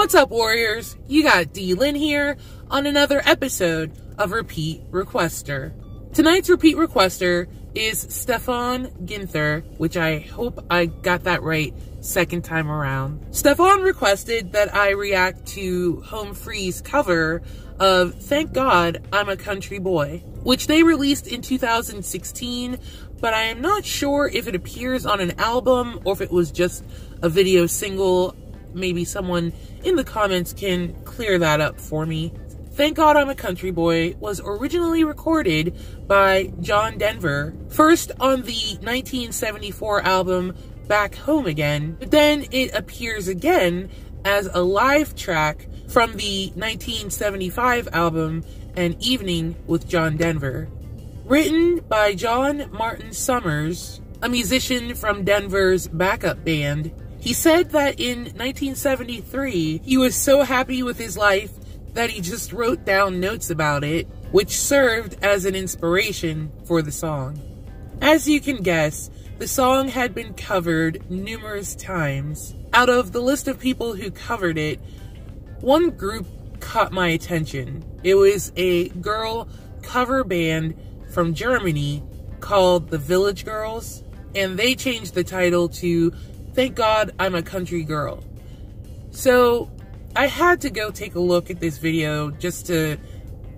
What's up, Warriors? You got D Lynn here on another episode of Repeat Requester. Tonight's Repeat Requester is Stephan Ginther, which I hope I got that right second time around. Stefan requested that I react to Home Free's cover of Thank God I'm a Country Boy, which they released in 2016, but I am not sure if it appears on an album or if it was just a video single. Maybe someone in the comments can clear that up for me. Thank God I'm a Country Boy was originally recorded by John Denver, first on the 1974 album Back Home Again, but then it appears again as a live track from the 1975 album An Evening with John Denver. Written by John Martin Sommers, a musician from Denver's backup band, he said that in 1973 he was so happy with his life that he just wrote down notes about it, which served as an inspiration for the song. As you can guess, the song had been covered numerous times. Out of the list of people who covered it, one group caught my attention. It was a girl cover band from Germany called the Village Girls, and they changed the title to Thank God I'm a Country Girl. So I had to go take a look at this video just to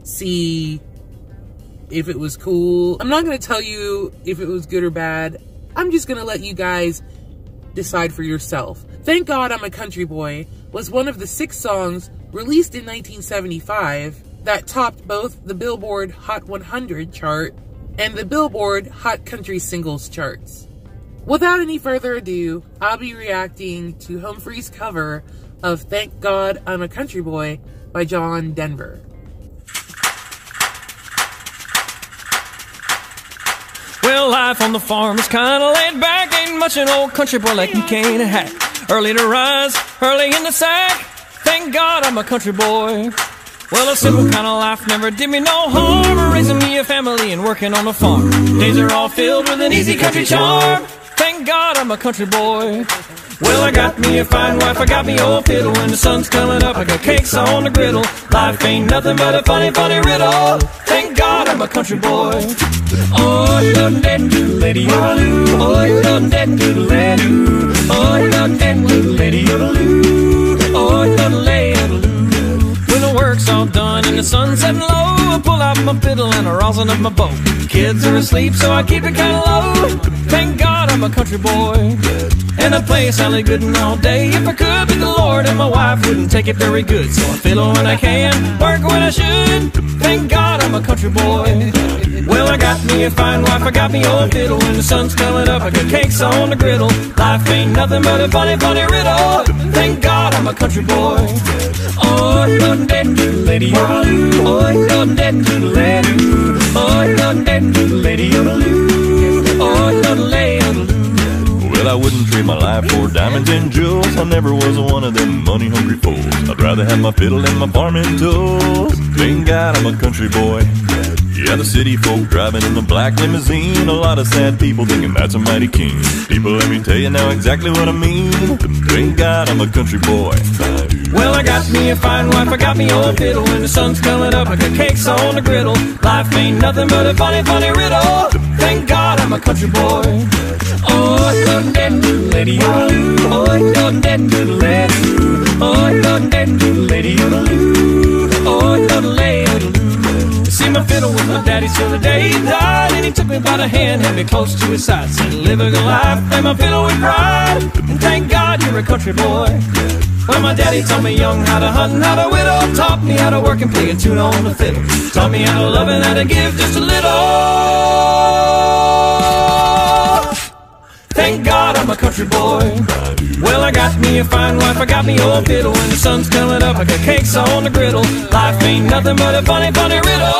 see if it was cool. I'm not going to tell you if it was good or bad. I'm just going to let you guys decide for yourself. Thank God I'm a Country Boy was one of the six songs released in 1975 that topped both the Billboard Hot 100 chart and the Billboard Hot Country Singles charts. Without any further ado, I'll be reacting to Home Free's cover of Thank God I'm a Country Boy by John Denver. Well, life on the farm is kinda laid back. Ain't much an old country boy like me can't hack. Early to rise, early in the sack. Thank God I'm a country boy. Well, a simple kind of life never did me no harm. Raising me a family and working on the farm. Days are all filled with an easy country charm. Thank God I'm a country boy. Well, I got me a fine wife, I got me old fiddle. When the sun's coming up, I got cakes on the griddle. Life ain't nothing but a funny, funny riddle. Thank God I'm a country boy. Oh, you done do lady. Oh, you done do lady. Oh, you done do lady. Done and the sun's setting low, I pull out my fiddle and I rosin up my bow. Kids are asleep, so I keep it kinda low. Thank God I'm a country boy. And I play Sally Gooden all day. If I could, but the Lord and my wife wouldn't take it very good. So I fiddle when I can, work when I should. Thank God I'm a country boy. Well, I got me a fine wife, I got me old fiddle. When the sun's coming up, I got cakes on the griddle. Life ain't nothing but a funny, funny riddle. Thank God I'm a country boy. Oh, done dead do lady yodeloo. Oh, done dead do lady. Oh, done dead do lady oh, oh, I wouldn't trade my life for diamonds and jewels. I never was one of them money hungry fools. I'd rather have my fiddle and my farming tools. Thank God I'm a country boy. Yeah, the city folk driving in the black limousine. A lot of sad people thinking that's a mighty king. People, let me tell you now exactly what I mean. Thank God I'm a country boy. Well, I got me a fine wife, I got me old fiddle. When the sun's coming up, I got cakes on the griddle. Life ain't nothing but a funny, funny riddle. I'm a country boy. Oh, done dead do lady yodeloo. Oh, done dead do lady. Oh, done dead do lady yodeloo. Oh, done lay yodeloo. See my fiddle with my daddy till the day he died, and he took me by the hand, held me close to his side, said, "Live a good life, play my fiddle with pride, and thank God you're a country boy." Well, my daddy taught me young how to hunt and how to whittle. Taught me how to work and play a tune on the fiddle. Taught me how to love and how to give just a little. Country boy. Well, I got me a fine wife, I got me old fiddle. When the sun's coming up, I got cakes on the griddle. Life ain't nothing but a funny, funny riddle.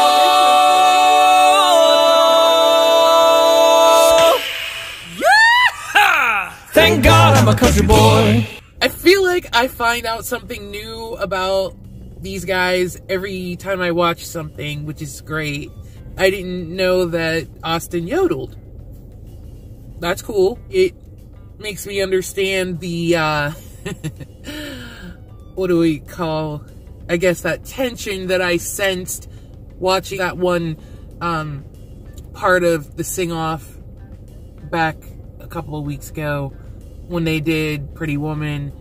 Yeah! Thank God I'm a country boy. I feel like I find out something new about these guys every time I watch something, which is great. I didn't know that Austin yodeled. That's cool. It makes me understand the uh, what do we call, I guess that tension that I sensed watching that one um, part of the sing off back a couple of weeks ago when they did Pretty Woman.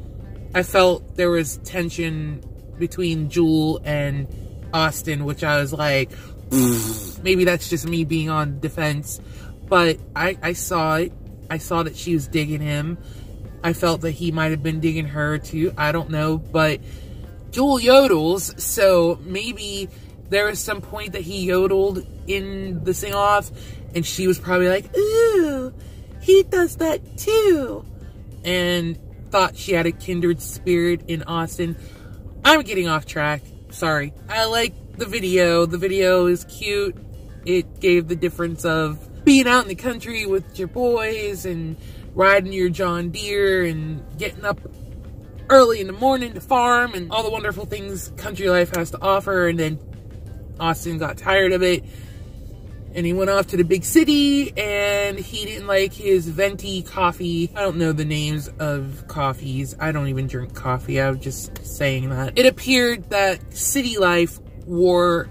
I felt there was tension between Jewel and Austin, which I was like, maybe that's just me being on defense. But I, I saw it. I saw that she was digging him. I felt that he might have been digging her too. I don't know. But Jewel yodels, so maybe there was some point that he yodeled in the sing off, and she was probably like, Ooh, he does that too. And thought she had a kindred spirit in Austin. I'm getting off track. Sorry. I like the video. The video is cute. It gave the difference of being out in the country with your boys and riding your John Deere and getting up early in the morning to farm and all the wonderful things country life has to offer. And then Austin got tired of it and he went off to the big city and he didn't like his venti coffee. I don't know the names of coffees. I don't even drink coffee. I was just saying that. It appeared that city life wore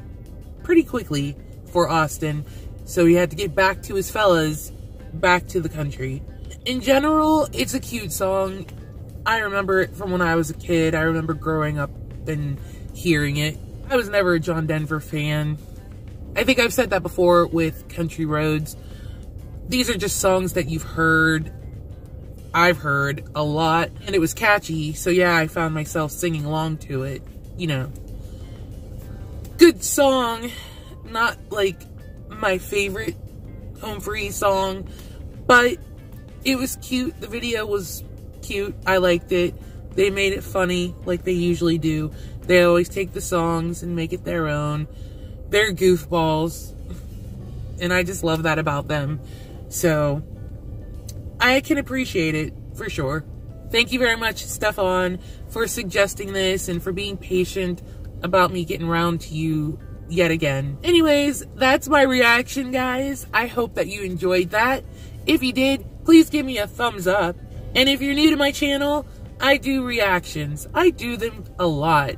pretty quickly for Austin. So he had to get back to his fellas, back to the country. In general, it's a cute song. I remember it from when I was a kid. I remember growing up and hearing it. I was never a John Denver fan. I think I've said that before with Country Roads. These are just songs that you've heard, I've heard a lot, and it was catchy, so yeah, I found myself singing along to it, you know. Good song, not like my favorite Home Free song, but it was cute. The video was cute. I liked it. They made it funny like they usually do. They always take the songs and make it their own they're goofballs. And I just love that about them. So, I can appreciate it for sure. Thank you very much, Stephan, for suggesting this and for being patient about me getting around to you yet again. Anyways, that's my reaction, guys. I hope that you enjoyed that. If you did, please give me a thumbs up. And if you're new to my channel, I do reactions. I do them a lot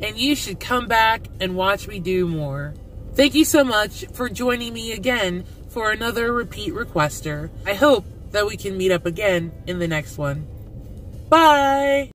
and you should come back and watch me do more. Thank you so much for joining me again for another repeat requester. I hope that we can meet up again in the next one. Bye!